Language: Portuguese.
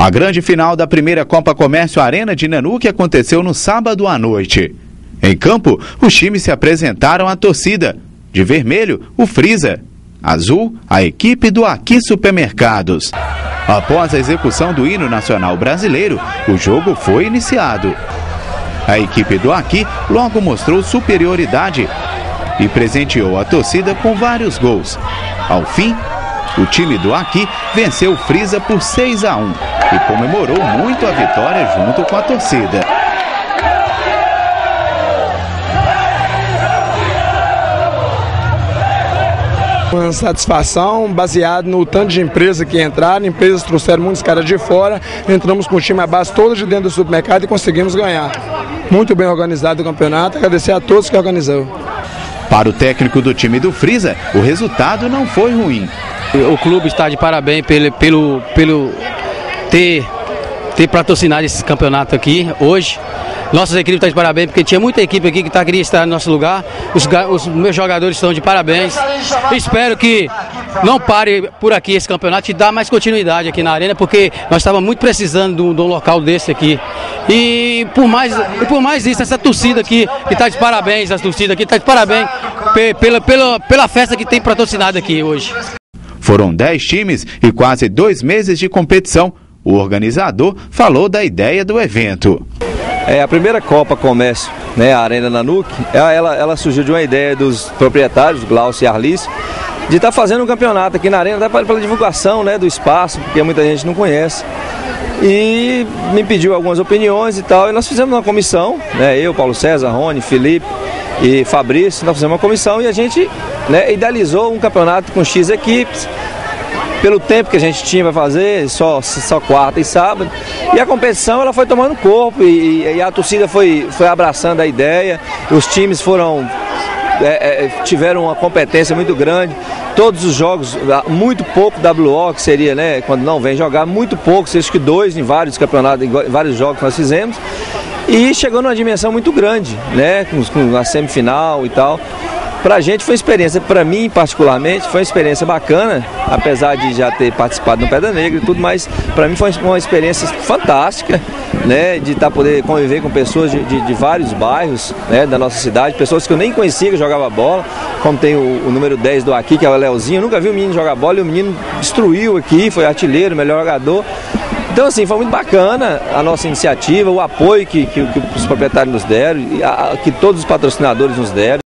A grande final da primeira Copa Comércio Arena de Nanuque aconteceu no sábado à noite. Em campo, os times se apresentaram à torcida. De vermelho, o Frisa. Azul, a equipe do Aqui Supermercados. Após a execução do hino nacional brasileiro, o jogo foi iniciado. A equipe do Aqui logo mostrou superioridade e presenteou a torcida com vários gols. Ao fim, o time do Aqui venceu o Frisa por 6 a 1 e comemorou muito a vitória junto com a torcida. Uma satisfação baseada no tanto de empresas que entraram, empresas trouxeram muitos caras de fora, entramos com o time a base toda de dentro do supermercado e conseguimos ganhar. Muito bem organizado o campeonato, agradecer a todos que organizou. Para o técnico do time do Frisa, o resultado não foi ruim. O clube está de parabéns pelo, pelo, pelo ter, ter patrocinado esse campeonato aqui hoje. Nossas equipes estão de parabéns, porque tinha muita equipe aqui que tá, queria estar no nosso lugar. Os, os meus jogadores estão de parabéns. Espero que não pare por aqui esse campeonato e dá mais continuidade aqui na arena, porque nós estávamos muito precisando de um, local desse aqui. E por mais, e por mais isso, essa torcida aqui, que está de parabéns, essa torcida aqui está de parabéns pela, pela, pela festa que tem patrocinado aqui hoje. Foram 10 times e quase dois meses de competição. O organizador falou da ideia do evento. É, a primeira Copa Comércio, né, a Arena Nanuque, ela, ela surgiu de uma ideia dos proprietários, Glaucio e Arlice, de estar tá fazendo um campeonato aqui na Arena, até pela divulgação né, do espaço, porque muita gente não conhece. E me pediu algumas opiniões e tal, e nós fizemos uma comissão, né, eu, Paulo César, Rony, Felipe e Fabrício, nós fizemos uma comissão e a gente né, idealizou um campeonato com X equipes, pelo tempo que a gente tinha para fazer, só, só quarta e sábado. E a competição ela foi tomando corpo e, e a torcida foi, foi abraçando a ideia, os times foram. É, é, tiveram uma competência muito grande. Todos os jogos, muito pouco WO, que seria, né, quando não vem jogar, muito pouco, acho que dois em vários campeonatos, em vários jogos que nós fizemos. E chegou numa dimensão muito grande, né, com, com a semifinal e tal. Para a gente foi uma experiência, para mim particularmente, foi uma experiência bacana, apesar de já ter participado no Pedra Negra e tudo, mas para mim foi uma experiência fantástica, né, de estar tá poder conviver com pessoas de, de, de, vários bairros, né, da nossa cidade, pessoas que eu nem conhecia que jogava bola, como tem o, o número 10 do aqui, que é o Leozinho, eu nunca vi o menino jogar bola e o menino destruiu aqui, foi artilheiro, melhor jogador. Então, assim, foi muito bacana a nossa iniciativa, o apoio que, que, que os proprietários nos deram, que todos os patrocinadores nos deram.